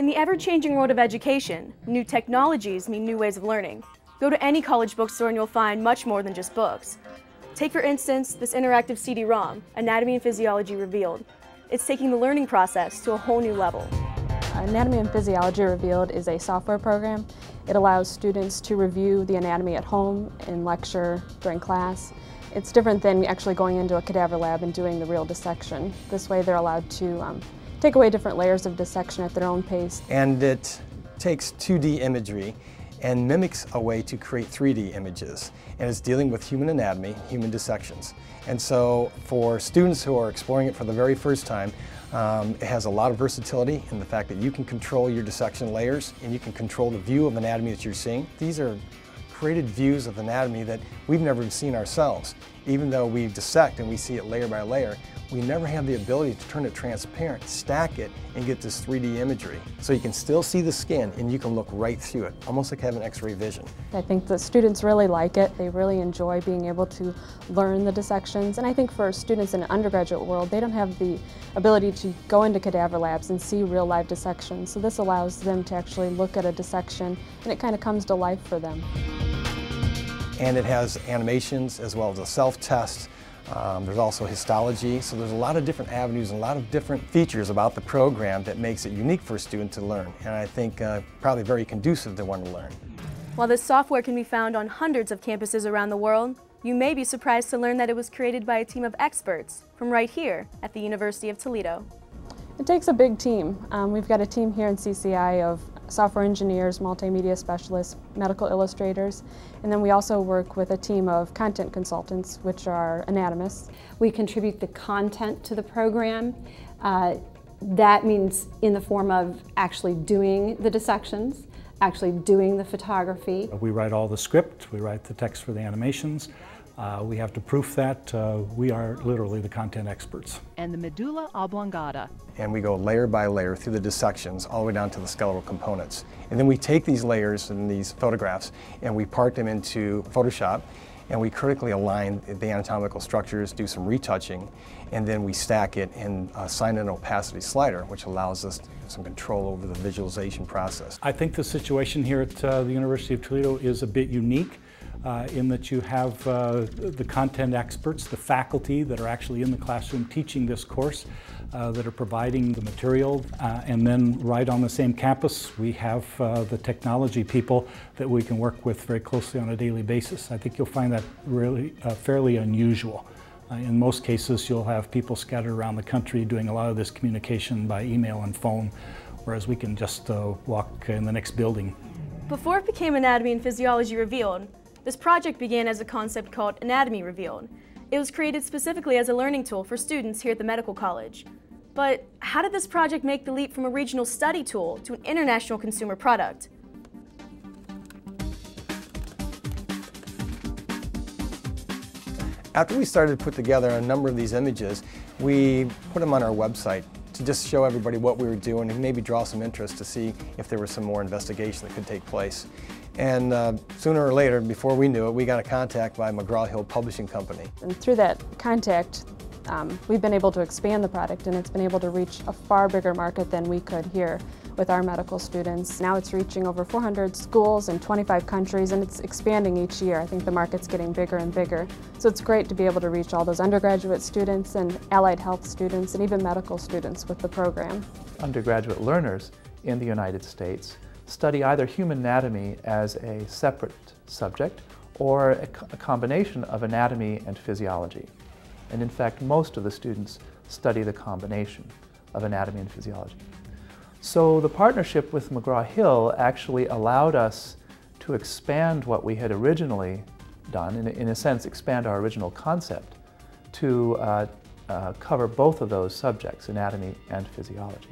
In the ever-changing world of education, new technologies mean new ways of learning. Go to any college bookstore and you'll find much more than just books. Take for instance this interactive CD-ROM, Anatomy and Physiology Revealed. It's taking the learning process to a whole new level. Anatomy and Physiology Revealed is a software program. It allows students to review the anatomy at home, in lecture, during class. It's different than actually going into a cadaver lab and doing the real dissection. This way they're allowed to um, take away different layers of dissection at their own pace. And it takes 2D imagery and mimics a way to create 3D images. And it's dealing with human anatomy, human dissections. And so for students who are exploring it for the very first time, um, it has a lot of versatility in the fact that you can control your dissection layers and you can control the view of anatomy that you're seeing. These are created views of anatomy that we've never seen ourselves. Even though we dissect and we see it layer by layer, we never have the ability to turn it transparent, stack it, and get this 3D imagery. So you can still see the skin and you can look right through it, almost like having x-ray vision. I think the students really like it. They really enjoy being able to learn the dissections. And I think for students in the undergraduate world, they don't have the ability to go into cadaver labs and see real live dissections. So this allows them to actually look at a dissection and it kind of comes to life for them and it has animations as well as a self-test. Um, there's also histology, so there's a lot of different avenues and a lot of different features about the program that makes it unique for a student to learn, and I think uh, probably very conducive to one to learn. While this software can be found on hundreds of campuses around the world, you may be surprised to learn that it was created by a team of experts from right here at the University of Toledo. It takes a big team. Um, we've got a team here in CCI of software engineers, multimedia specialists, medical illustrators, and then we also work with a team of content consultants, which are anatomists. We contribute the content to the program. Uh, that means in the form of actually doing the dissections, actually doing the photography. We write all the script, we write the text for the animations, uh, we have to proof that. Uh, we are literally the content experts. And the medulla oblongata. And we go layer by layer through the dissections all the way down to the skeletal components. And then we take these layers and these photographs and we part them into Photoshop and we critically align the anatomical structures, do some retouching, and then we stack it and assign an opacity slider, which allows us some control over the visualization process. I think the situation here at uh, the University of Toledo is a bit unique uh, in that you have uh, the content experts, the faculty that are actually in the classroom teaching this course, uh, that are providing the material, uh, and then right on the same campus we have uh, the technology people that we can work with very closely on a daily basis. I think you'll find that really uh, fairly unusual. in most cases you'll have people scattered around the country doing a lot of this communication by email and phone, whereas we can just walk in the next building. Before it became Anatomy and Physiology Revealed, this project began as a concept called Anatomy Revealed. It was created specifically as a learning tool for students here at the medical college. But how did this project make the leap from a regional study tool to an international consumer product? After we started to put together a number of these images, we put them on our website to just show everybody what we were doing and maybe draw some interest to see if there was some more investigation that could take place. And uh, sooner or later, before we knew it, we got a contact by McGraw-Hill Publishing Company. And through that contact, um, we've been able to expand the product and it's been able to reach a far bigger market than we could here with our medical students. Now it's reaching over 400 schools in 25 countries and it's expanding each year. I think the market's getting bigger and bigger. So it's great to be able to reach all those undergraduate students and allied health students and even medical students with the program. Undergraduate learners in the United States study either human anatomy as a separate subject or a, a combination of anatomy and physiology. And in fact, most of the students study the combination of anatomy and physiology. So the partnership with McGraw-Hill actually allowed us to expand what we had originally done, in, in a sense expand our original concept to uh, uh, cover both of those subjects, anatomy and physiology.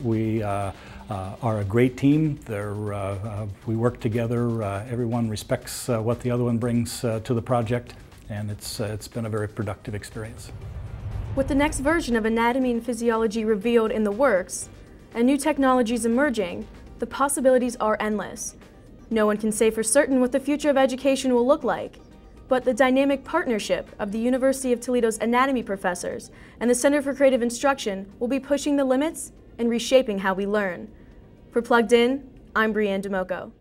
We uh, uh, are a great team. Uh, uh, we work together. Uh, everyone respects what the other one brings to the project, and it's, it's been a very productive experience. With the next version of Anatomy and Physiology revealed in the works, and new technologies emerging, the possibilities are endless. No one can say for certain what the future of education will look like, but the dynamic partnership of the University of Toledo's anatomy professors and the Center for Creative Instruction will be pushing the limits and reshaping how we learn. For Plugged In, I'm Brianne DeMoco.